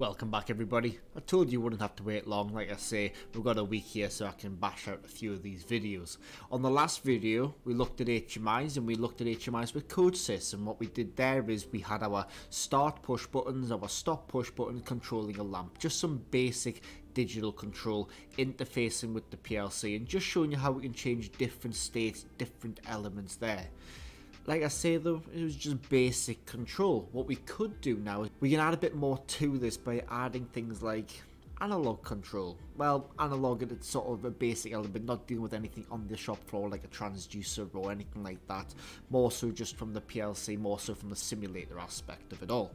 Welcome back everybody. I told you wouldn't have to wait long, like I say, we've got a week here so I can bash out a few of these videos. On the last video, we looked at HMIs and we looked at HMIs with CodeSys and what we did there is we had our start push buttons, our stop push button controlling a lamp. Just some basic digital control interfacing with the PLC and just showing you how we can change different states, different elements there. Like I say though, it was just basic control. What we could do now is we can add a bit more to this by adding things like analog control. Well, analog it's sort of a basic element, not dealing with anything on the shop floor like a transducer or anything like that. More so just from the PLC, more so from the simulator aspect of it all.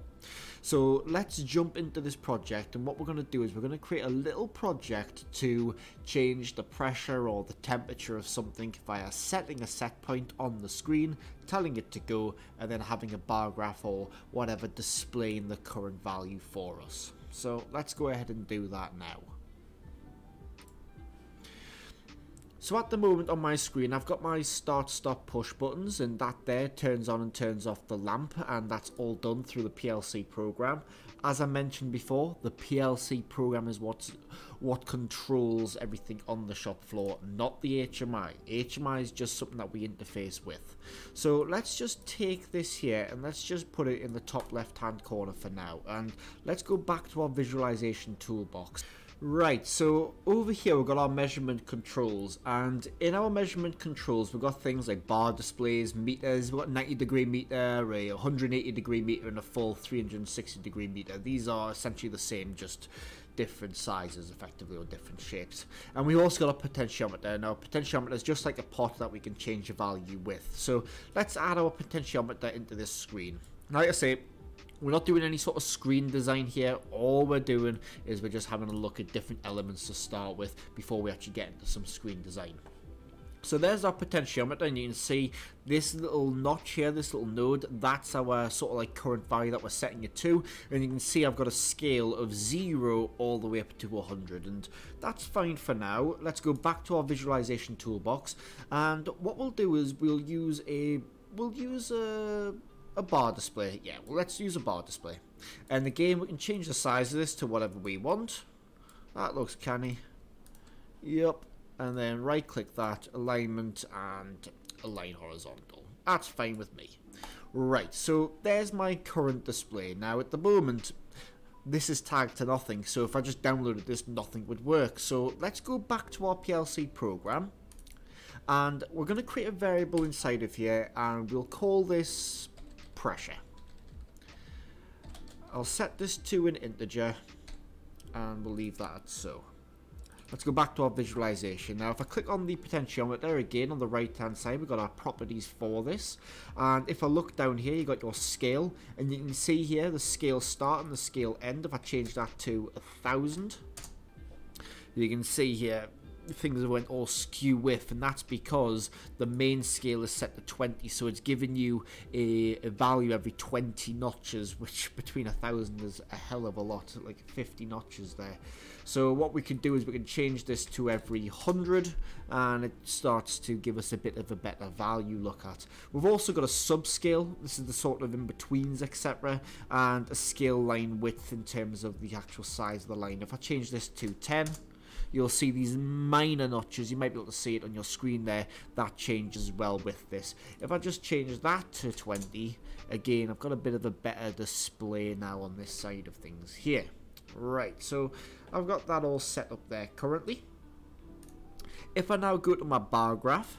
So let's jump into this project and what we're going to do is we're going to create a little project to change the pressure or the temperature of something via setting a set point on the screen, telling it to go and then having a bar graph or whatever displaying the current value for us. So let's go ahead and do that now. So at the moment on my screen I've got my start stop push buttons and that there turns on and turns off the lamp and that's all done through the PLC program. As I mentioned before the PLC program is what what controls everything on the shop floor not the HMI. HMI is just something that we interface with. So let's just take this here and let's just put it in the top left hand corner for now and let's go back to our visualization toolbox. Right, so over here we've got our measurement controls, and in our measurement controls we've got things like bar displays, meters, we've got 90 degree meter, a 180 degree meter, and a full 360 degree meter. These are essentially the same, just different sizes effectively, or different shapes. And we've also got a potentiometer. Now, potentiometer is just like a pot that we can change the value with. So let's add our potentiometer into this screen. Like I say, we're not doing any sort of screen design here. All we're doing is we're just having a look at different elements to start with before we actually get into some screen design. So there's our potentiometer and you can see this little notch here, this little node, that's our sort of like current value that we're setting it to. And you can see I've got a scale of 0 all the way up to 100 and that's fine for now. Let's go back to our visualization toolbox and what we'll do is we'll use a, we'll use a a bar display. Yeah, well, let's use a bar display. And again, we can change the size of this to whatever we want. That looks canny. Yep. And then right click that, alignment and align horizontal. That's fine with me. Right, so there's my current display. Now at the moment, this is tagged to nothing. So if I just downloaded this, nothing would work. So let's go back to our PLC program. And we're going to create a variable inside of here and we'll call this pressure. I'll set this to an integer and we'll leave that so. Let's go back to our visualization. Now if I click on the potentiometer again on the right hand side we've got our properties for this and if I look down here you got your scale and you can see here the scale start and the scale end if I change that to a thousand you can see here things went all skew with and that's because the main scale is set to 20 so it's giving you a, a, value every 20 notches which between a thousand is a hell of a lot like 50 notches there. So what we can do is we can change this to every 100 and it starts to give us a bit of a better value look at. We've also got a subscale. This is the sort of in-betweens etc and a scale line width in terms of the actual size of the line. If I change this to 10 you'll see these minor notches. You might be able to see it on your screen there. That changes well with this. If I just change that to 20, again, I've got a bit of a better display now on this side of things here. Right, so I've got that all set up there currently. If I now go to my bar graph,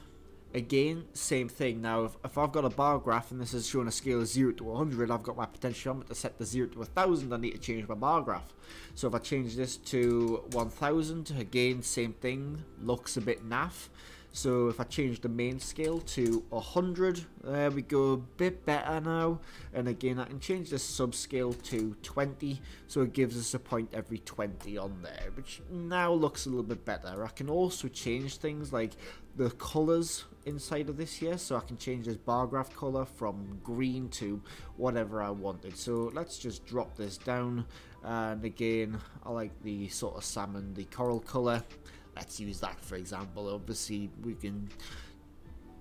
Again, same thing. Now, if, if, I've got a bar graph and this is showing a scale of 0 to 100, I've got my potentiometer set to 0 to 1000, I need to change my bar graph. So if I change this to 1000, again, same thing, looks a bit naff. So if I change the main scale to 100, there we go, a bit better now. And again, I can change the subscale to 20, so it gives us a point every 20 on there, which now looks a little bit better. I can also change things like the colours inside of this here, so I can change this bar graph colour from green to whatever I wanted. So let's just drop this down, and again, I like the sort of salmon, the coral colour let's use that for example obviously we can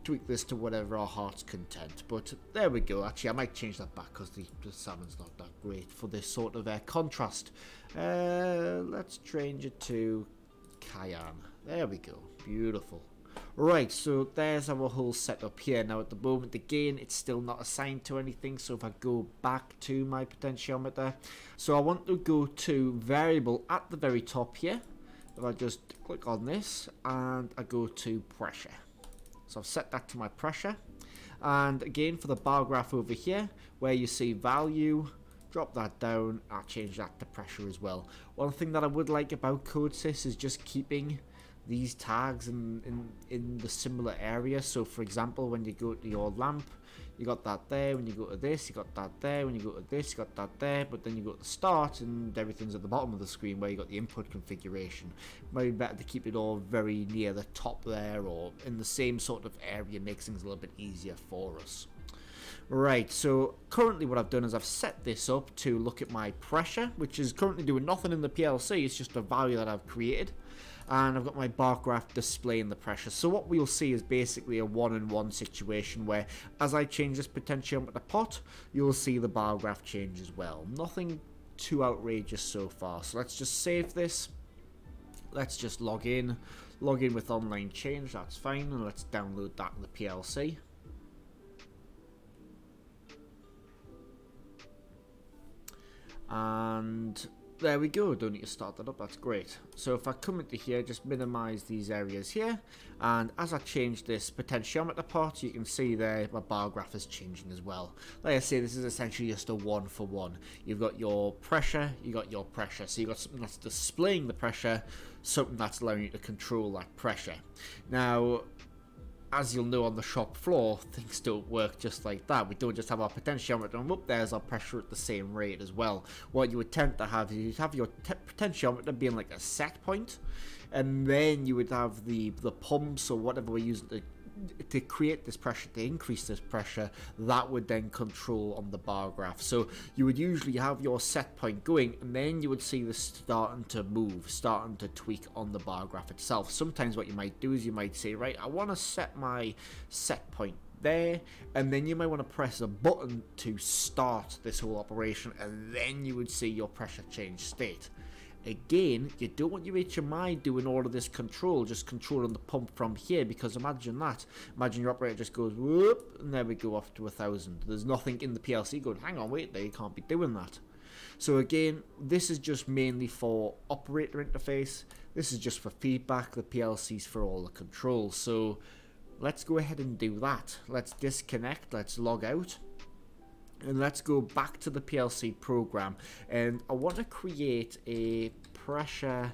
tweak this to whatever our heart's content. But there we go. Actually, I might change that back because the, the salmon's not that great for this sort of uh, contrast. Uh, let's change it to Cayenne. There we go. Beautiful. Right, so there's our whole setup here. Now at the moment, again, it's still not assigned to anything. So if I go back to my potentiometer, so I want to go to variable at the very top here. If I just click on this and I go to pressure. So I've set that to my pressure. And again, for the bar graph over here, where you see value, drop that down, I'll change that to pressure as well. One thing that I would like about CodeSys is just keeping these tags in, in, in the similar area. So for example, when you go to your lamp, you got that there. When you go to this, you got that there. When you go to this, you got that there. But then you go to the start and everything's at the bottom of the screen where you got the input configuration. Maybe better to keep it all very near the top there or in the same sort of area makes things a little bit easier for us. Right, so currently what I've done is I've set this up to look at my pressure, which is currently doing nothing in the PLC, it's just a value that I've created and I've got my bar graph displaying the pressure. So what we'll see is basically a one-on-one -one situation where as I change this potentiometer pot, you'll see the bar graph change as well. Nothing too outrageous so far. So let's just save this. Let's just log in. Log in with online change, that's fine. And let's download that in the PLC. And there we go, don't need to start that up, that's great. So if I come into here, just minimize these areas here, and as I change this potentiometer part, you can see there my bar graph is changing as well. Like I say, this is essentially just a one for one. You've got your pressure, you got your pressure. So you've got something that's displaying the pressure, something that's allowing you to control that pressure. Now, as you'll know on the shop floor, things don't work just like that. We don't just have our potentiometer up there's our pressure at the same rate as well. What you would tend to have is you'd have your potentiometer being like a set point, and then you would have the the pumps or whatever we're using to to create this pressure, to increase this pressure, that would then control on the bar graph. So you would usually have your set point going, and then you would see this starting to move, starting to tweak on the bar graph itself. Sometimes what you might do is you might say, right, I want to set my set point there and then you might want to press a button to start this whole operation and then you would see your pressure change state Again, you don't want your HMI doing all of this control, just controlling the pump from here, because imagine that. Imagine your operator just goes, whoop, and there we go, off to a thousand. There's nothing in the PLC going, hang on, wait there, you can't be doing that. So again, this is just mainly for operator interface. This is just for feedback. The PLC's for all the controls. So let's go ahead and do that. Let's disconnect. Let's log out and let's go back to the PLC program. And I want to create a pressure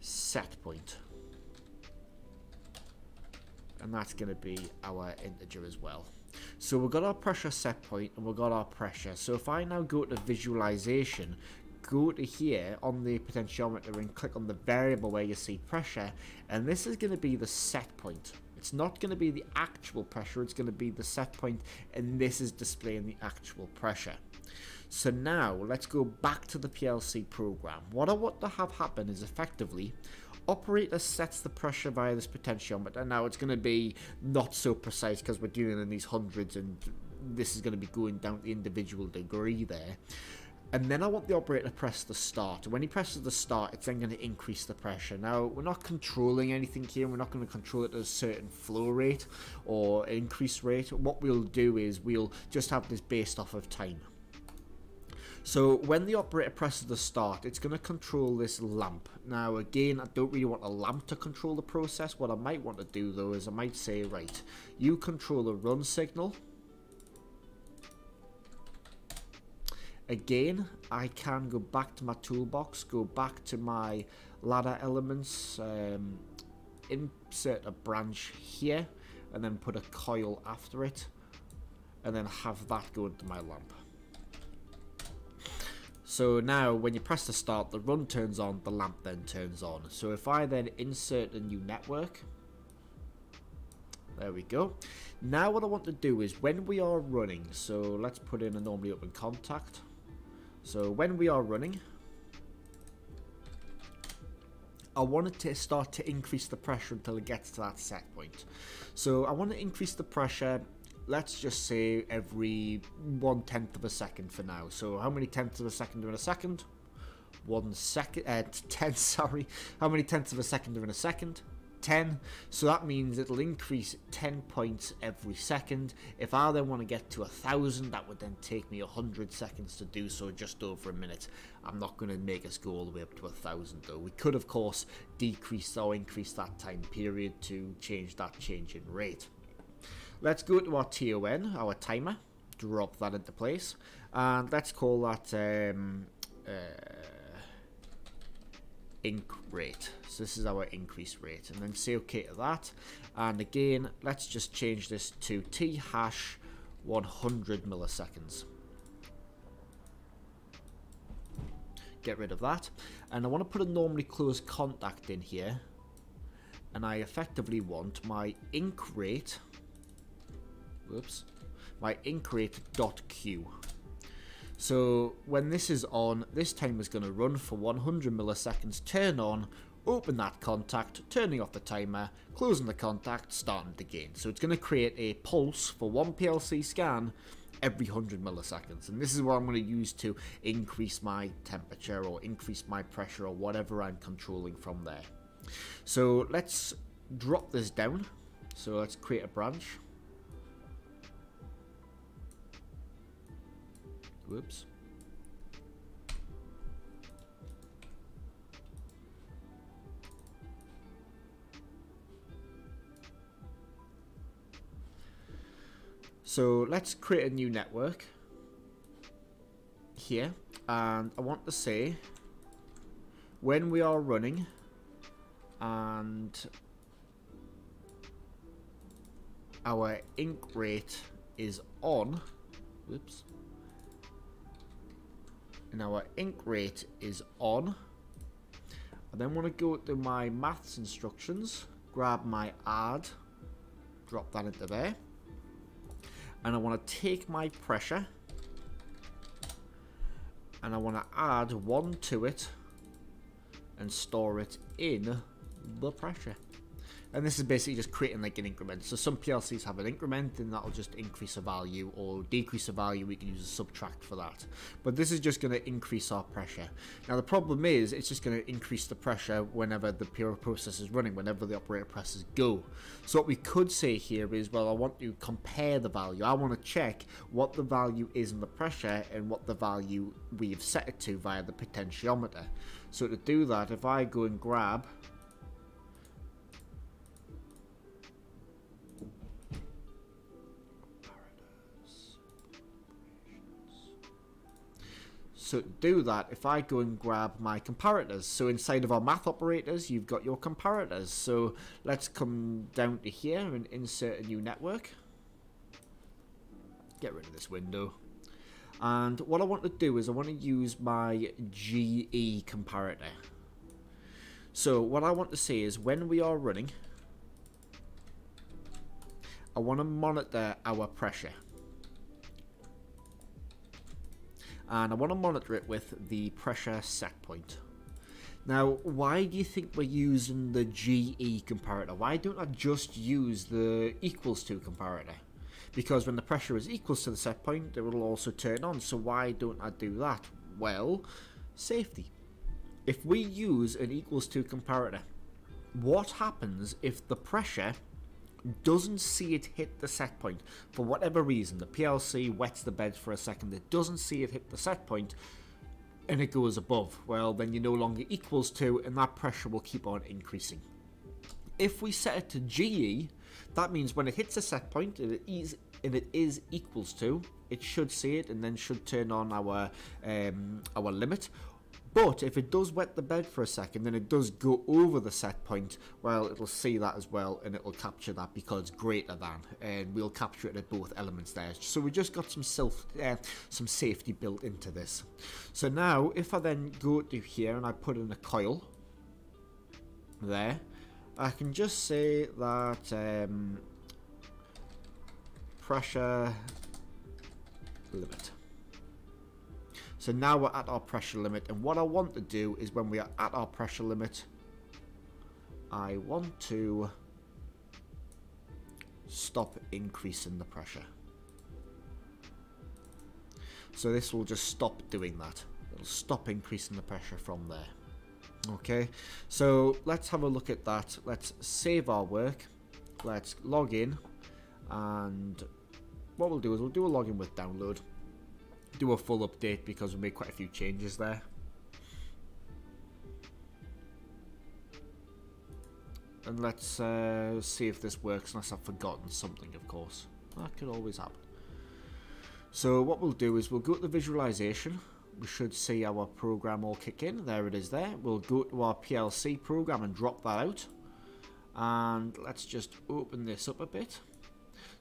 set point. And that's going to be our integer as well. So we've got our pressure set point and we've got our pressure. So if I now go to visualization go to here on the potentiometer and click on the variable where you see pressure and this is going to be the set point it's not going to be the actual pressure, it's going to be the set point, and this is displaying the actual pressure. So now, let's go back to the PLC program. What I want to have happen is effectively, operator sets the pressure via this potentiometer. Now, it's going to be not so precise because we're dealing in these hundreds and this is going to be going down the individual degree there. And then I want the operator to press the start. When he presses the start, it's then going to increase the pressure. Now, we're not controlling anything here. We're not going to control it at a certain flow rate or increase rate. What we'll do is we'll just have this based off of time. So when the operator presses the start, it's going to control this lamp. Now again, I don't really want a lamp to control the process. What I might want to do though is I might say, right, you control the run signal Again, I can go back to my toolbox, go back to my ladder elements, um, insert a branch here, and then put a coil after it, and then have that go into my lamp. So now when you press the start, the run turns on, the lamp then turns on. So if I then insert a new network, there we go. Now what I want to do is when we are running, so let's put in a normally open contact. So when we are running, I want it to start to increase the pressure until it gets to that set point. So I want to increase the pressure, let's just say every one tenth of a second for now. So how many tenths of a second are in a second? One second, uh, 10, sorry. How many tenths of a second are in a second? 10 so that means it'll increase 10 points every second. If I then want to get to a thousand that would then take me 100 seconds to do so just over a minute. I'm not going to make us go all the way up to a thousand though. We could of course decrease or increase that time period to change that change in rate. Let's go to our TON our timer. Drop that into place. And let's call that um, uh, rate. So this is our increase rate. And then say OK to that. And again, let's just change this to t hash 100 milliseconds. Get rid of that. And I want to put a normally closed contact in here. And I effectively want my ink rate. Whoops. My ink rate dot q. So when this is on, this timer is going to run for 100 milliseconds, turn on, open that contact, turning off the timer, closing the contact, starting it again. So it's going to create a pulse for one PLC scan every 100 milliseconds. And this is what I'm going to use to increase my temperature or increase my pressure or whatever I'm controlling from there. So let's drop this down. So let's create a branch. Whoops. So let's create a new network here and I want to say when we are running and our ink rate is on whoops and our ink rate is on. I then want to go to my maths instructions, grab my add, drop that into there. And I want to take my pressure and I want to add one to it and store it in the pressure. And this is basically just creating like an increment. So some PLCs have an increment and that'll just increase a value or decrease a value. We can use a subtract for that. But this is just going to increase our pressure. Now the problem is it's just going to increase the pressure whenever the PRO process is running, whenever the operator presses go. So what we could say here is, well, I want to compare the value. I want to check what the value is in the pressure and what the value we've set it to via the potentiometer. So to do that, if I go and grab So to do that, if I go and grab my comparators, so inside of our math operators, you've got your comparators. So let's come down to here and insert a new network. Get rid of this window. And what I want to do is I want to use my GE comparator. So what I want to say is when we are running, I want to monitor our pressure. And I want to monitor it with the pressure set point. Now, why do you think we're using the GE comparator? Why don't I just use the equals to comparator? Because when the pressure is equals to the set point, it will also turn on, so why don't I do that? Well, safety. If we use an equals to comparator, what happens if the pressure doesn't see it hit the set point for whatever reason. The PLC wets the bed for a second, it doesn't see it hit the set point, and it goes above. Well, then you're no longer equals to, and that pressure will keep on increasing. If we set it to GE, that means when it hits a set point and it is, and it is equals to, it should see it and then should turn on our um, our limit. But if it does wet the bed for a second, then it does go over the set point, well, it'll see that as well, and it'll capture that because greater than, and we'll capture it at both elements there. So we just got some self, uh, some safety built into this. So now, if I then go to here and I put in a coil, there, I can just say that um, pressure limit. So now we're at our pressure limit and what I want to do is when we are at our pressure limit, I want to stop increasing the pressure. So this will just stop doing that. It'll stop increasing the pressure from there. Okay, so let's have a look at that. Let's save our work. Let's log in. And what we'll do is we'll do a login with download. Do a full update because we made quite a few changes there. And let's uh, see if this works unless I've forgotten something, of course. That could always happen. So what we'll do is we'll go to the visualization. We should see our program all kick in. There it is there. We'll go to our PLC program and drop that out. And let's just open this up a bit.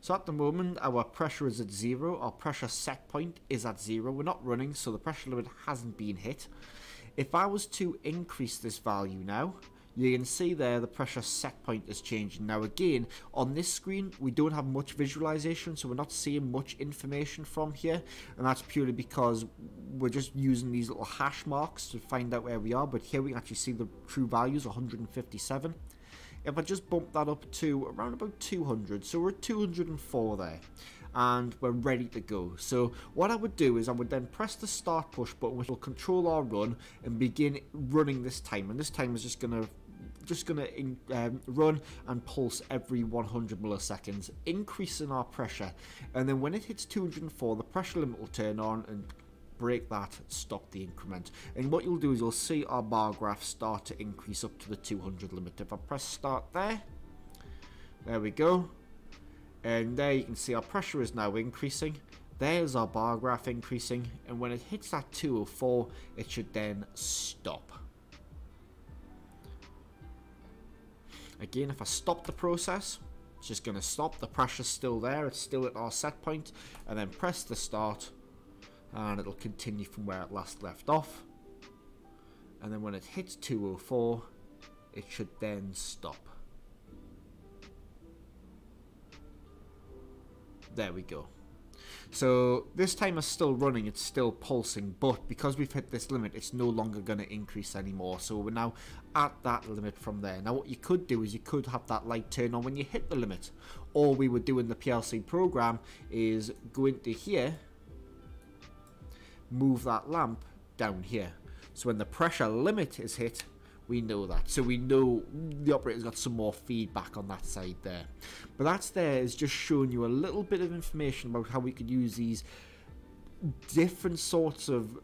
So at the moment our pressure is at zero. Our pressure set point is at zero. We're not running so the pressure limit hasn't been hit. If I was to increase this value now, you can see there the pressure set point is changing. Now again, on this screen, we don't have much visualization, so we're not seeing much information from here, and that's purely because we're just using these little hash marks to find out where we are, but here we actually see the true values, 157. If I just bump that up to around about 200, so we're at 204 there and we're ready to go. So what I would do is I would then press the start push button which will control our run and begin running this time and this time is just going to just going to um, run and pulse every 100 milliseconds, increasing our pressure. And then when it hits 204, the pressure limit will turn on and break that, stop the increment. And what you'll do is you'll see our bar graph start to increase up to the 200 limit. If I press start there, there we go. And there you can see our pressure is now increasing. There's our bar graph increasing. And when it hits that 204, it should then stop. Again, if I stop the process, it's just going to stop. The pressure's still there. It's still at our set point. And then press the start. And it'll continue from where it last left off. And then when it hits 204, it should then stop. There we go. So this timer's still running, it's still pulsing, but because we've hit this limit, it's no longer going to increase anymore. So we're now at that limit from there. Now what you could do is you could have that light turn on when you hit the limit. All we would do in the PLC program is go into here, move that lamp down here. So when the pressure limit is hit, we know that. So we know the operator's got some more feedback on that side there. But that's there is just showing you a little bit of information about how we could use these different sorts of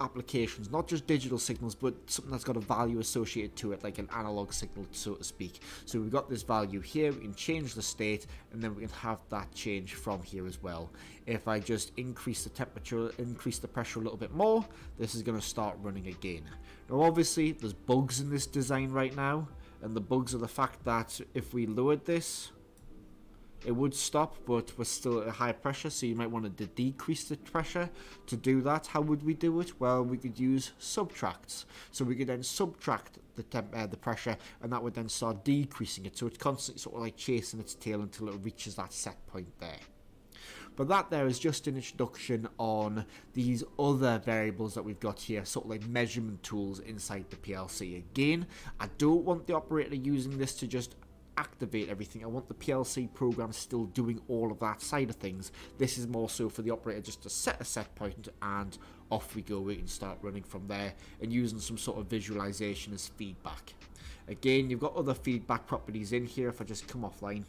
applications, not just digital signals, but something that's got a value associated to it, like an analog signal, so to speak. So we've got this value here, we can change the state, and then we can have that change from here as well. If I just increase the temperature, increase the pressure a little bit more, this is going to start running again. Now obviously, there's bugs in this design right now, and the bugs are the fact that if we lowered this, it would stop, but we're still at a high pressure, so you might want to decrease the pressure. To do that, how would we do it? Well, we could use subtracts. So we could then subtract the temp uh, the pressure, and that would then start decreasing it. So it's constantly sort of like chasing its tail until it reaches that set point there. But that there is just an introduction on these other variables that we've got here, sort of like measurement tools inside the PLC. Again, I don't want the operator using this to just activate everything. I want the PLC program still doing all of that side of things. This is more so for the operator just to set a set point and off we go. We can start running from there and using some sort of visualization as feedback. Again, you've got other feedback properties in here. If I just come offline,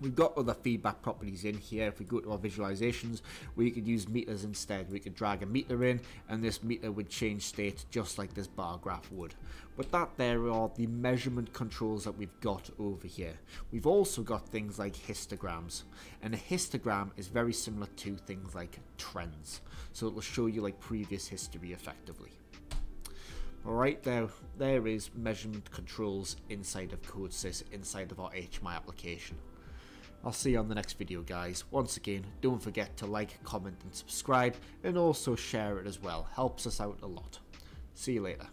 We've got other feedback properties in here. If we go to our visualizations, we could use meters instead. We could drag a meter in and this meter would change state just like this bar graph would. But that there are the measurement controls that we've got over here. We've also got things like histograms. And a histogram is very similar to things like trends. So it will show you like previous history effectively. Alright, there, there is measurement controls inside of CodeSys, inside of our HMI application. I'll see you on the next video guys. Once again, don't forget to like, comment and subscribe and also share it as well. Helps us out a lot. See you later.